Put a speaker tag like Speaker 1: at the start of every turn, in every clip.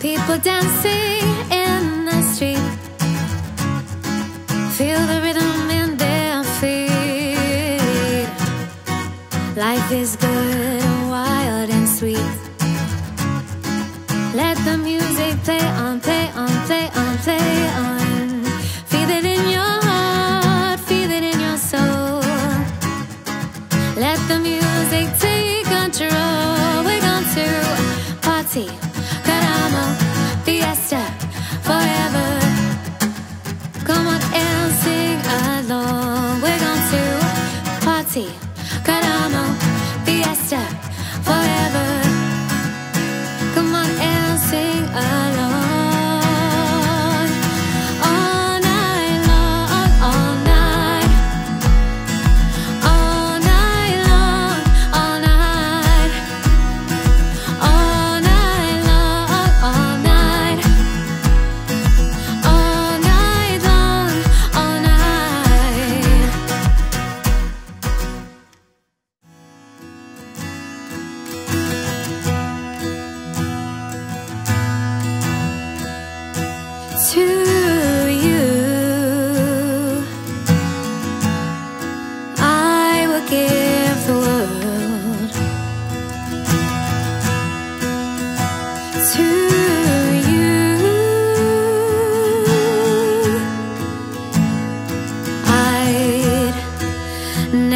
Speaker 1: People dancing in the street. Feel the rhythm in their feet. Life is good wild and sweet. Let the music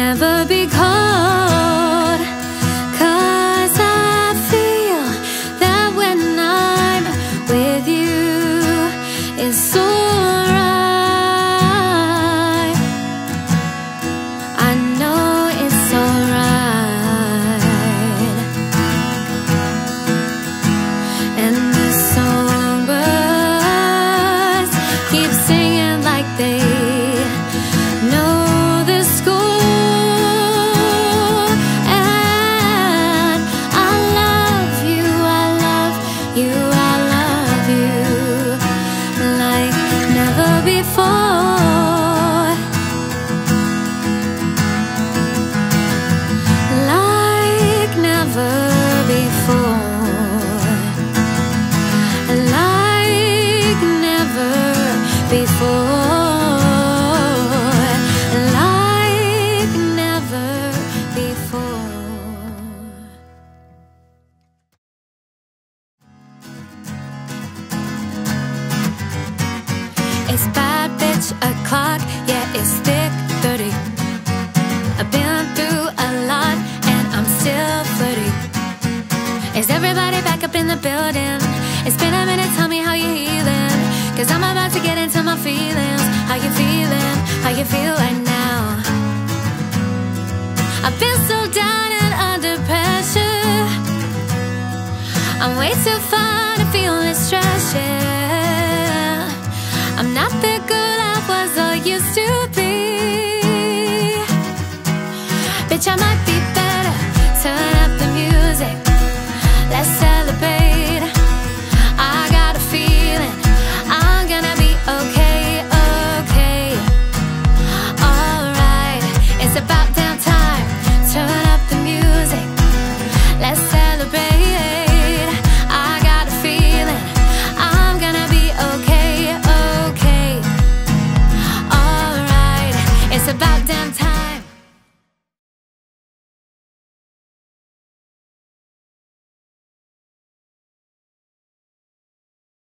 Speaker 1: never be you, It's bad bitch o'clock, yeah, it's thick 30. I've been through a lot and I'm still flirty. Is everybody back up in the building? It's been a minute, tell me how you healing. Cause I'm about to get into my feelings. How you feeling? How you feel right now? I've been so down and under pressure. I'm way too far Bitch, I might be